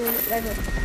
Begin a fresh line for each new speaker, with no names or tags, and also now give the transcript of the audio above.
来，来，来。